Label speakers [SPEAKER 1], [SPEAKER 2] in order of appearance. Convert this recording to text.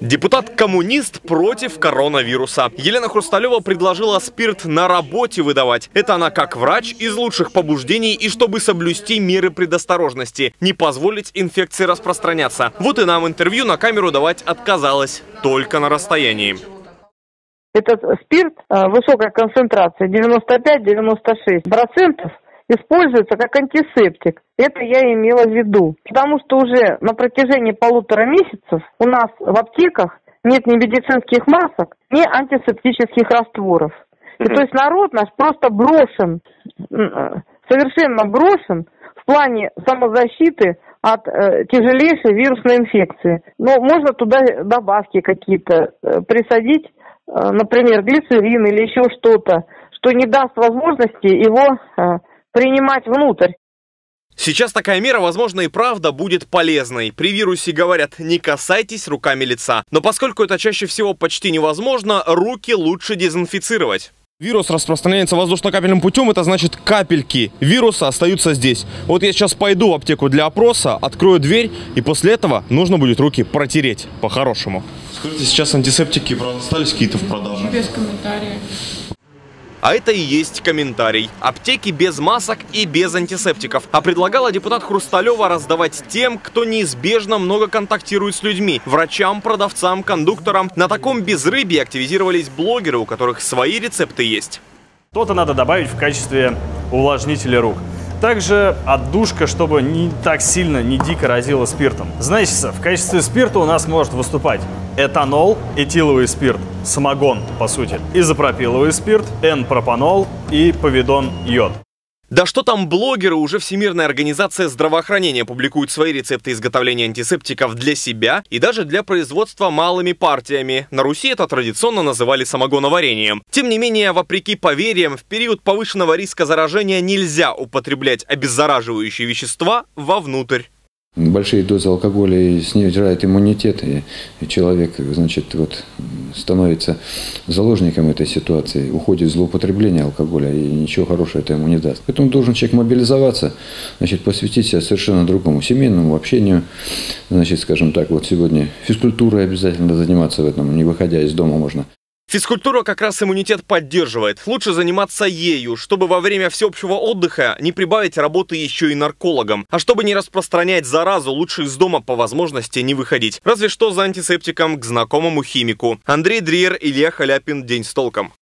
[SPEAKER 1] Депутат-коммунист против коронавируса. Елена Хрусталева предложила спирт на работе выдавать. Это она как врач из лучших побуждений и чтобы соблюсти меры предосторожности, не позволить инфекции распространяться. Вот и нам интервью на камеру давать отказалась, только на расстоянии.
[SPEAKER 2] Этот спирт высокой концентрации 95-96 процентов используется как антисептик. Это я имела в виду. Потому что уже на протяжении полутора месяцев у нас в аптеках нет ни медицинских масок, ни антисептических растворов. И то есть народ наш просто брошен, совершенно брошен в плане самозащиты от э, тяжелейшей вирусной инфекции. Но можно туда добавки какие-то э, присадить, э, например, глицерин или еще что-то, что не даст возможности его э, принимать внутрь.
[SPEAKER 1] Сейчас такая мера, возможно, и правда будет полезной. При вирусе говорят, не касайтесь руками лица. Но поскольку это чаще всего почти невозможно, руки лучше дезинфицировать. Вирус распространяется воздушно-капельным путем, это значит капельки вируса остаются здесь. Вот я сейчас пойду в аптеку для опроса, открою дверь, и после этого нужно будет руки протереть по-хорошему. Скажите, сейчас антисептики, правда, остались какие-то в продаже?
[SPEAKER 3] Без комментариев.
[SPEAKER 1] А это и есть комментарий. Аптеки без масок и без антисептиков. А предлагала депутат Хрусталева раздавать тем, кто неизбежно много контактирует с людьми. Врачам, продавцам, кондукторам. На таком безрыбье активизировались блогеры, у которых свои рецепты есть.
[SPEAKER 4] Что-то надо добавить в качестве увлажнителя рук. Также отдушка, чтобы не так сильно, не дико разило спиртом. Значит, в качестве спирта у нас может выступать этанол, этиловый спирт, самогон, по сути, изопропиловый спирт, N-пропанол и повидон йод.
[SPEAKER 1] Да что там блогеры, уже Всемирная организация здравоохранения публикует свои рецепты изготовления антисептиков для себя и даже для производства малыми партиями. На Руси это традиционно называли самогоноварением. Тем не менее, вопреки поверьям, в период повышенного риска заражения нельзя употреблять обеззараживающие вещества вовнутрь.
[SPEAKER 5] Большие дозы алкоголя снижают иммунитет, и, человек, значит, вот становится заложником этой ситуации, уходит в злоупотребление алкоголя, и ничего хорошего это ему не даст. Поэтому должен человек мобилизоваться, значит, посвятить себя совершенно другому семейному общению, значит, скажем так, вот сегодня физкультурой обязательно заниматься в этом, не выходя из дома можно.
[SPEAKER 1] Физкультура как раз иммунитет поддерживает. Лучше заниматься ею, чтобы во время всеобщего отдыха не прибавить работы еще и наркологам. А чтобы не распространять заразу, лучше из дома по возможности не выходить. Разве что за антисептиком к знакомому химику. Андрей Дриер, Илья Халяпин. День с толком.